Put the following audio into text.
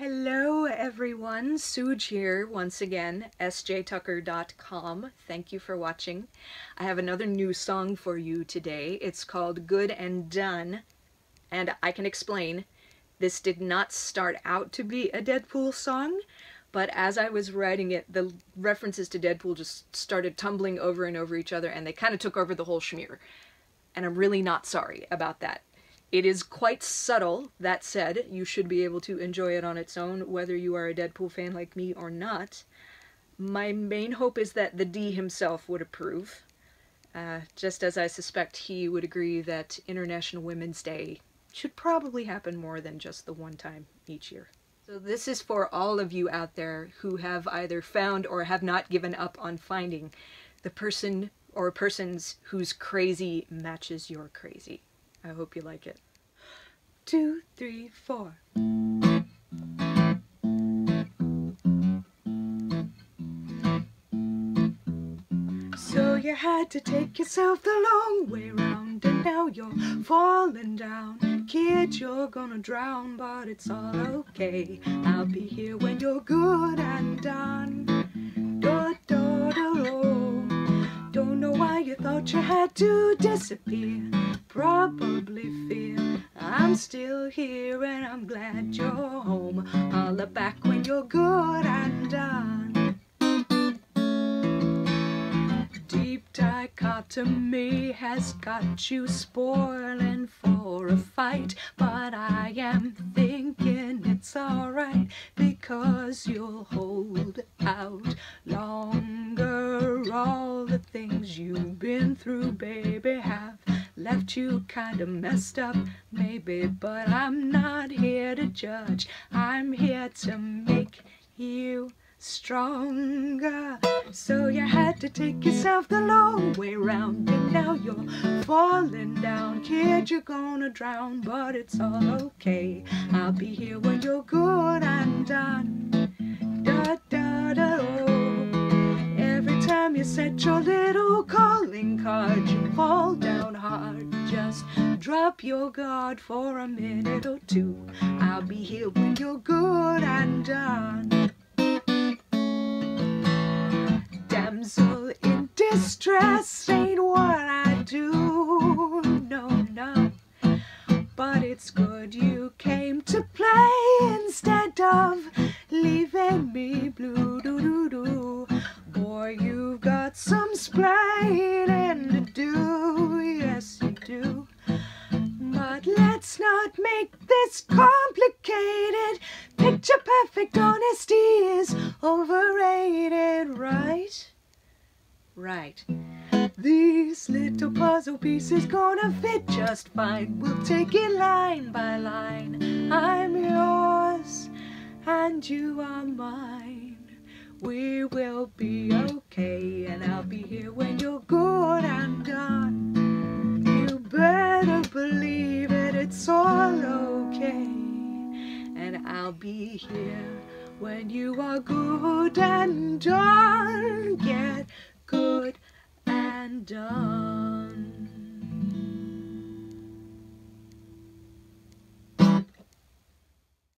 Hello everyone, Sooj here once again, sjtucker.com. Thank you for watching. I have another new song for you today. It's called Good and Done, and I can explain. This did not start out to be a Deadpool song, but as I was writing it, the references to Deadpool just started tumbling over and over each other, and they kind of took over the whole schmear. And I'm really not sorry about that. It is quite subtle, that said, you should be able to enjoy it on its own, whether you are a Deadpool fan like me or not. My main hope is that the D himself would approve, uh, just as I suspect he would agree that International Women's Day should probably happen more than just the one time each year. So this is for all of you out there who have either found or have not given up on finding the person or persons whose crazy matches your crazy. I hope you like it. Two, three, four. So you had to take yourself the long way round and now you're falling down. Kid, you're gonna drown, but it's all okay. I'll be here when you're good and done. Had to disappear probably feel I'm still here and I'm glad you're home. Holla back when you're good and done. Deep dichotomy has got you spoiling for a fight, but I am thinking it's alright because you'll hold out longer. The things you've been through, baby, have left you kinda messed up, maybe, but I'm not here to judge. I'm here to make you stronger. So you had to take yourself the long way round, and now you're falling down. Kid, you're gonna drown, but it's all okay. I'll be here when you're good and done. You set your little calling card, you fall down hard. Just drop your guard for a minute or two. I'll be here when you're good and done. Damsel in distress ain't what I do, no, no. But it's good you came to play instead of leaving me blue, to do, yes you do. But let's not make this complicated. Picture perfect honesty is overrated, right? Right. These little puzzle pieces gonna fit just fine. We'll take it line by line. I'm yours and you are mine. Will be okay and I'll be here when you're good and done. You better believe it, it's all okay. And I'll be here when you are good and done. Get good and done.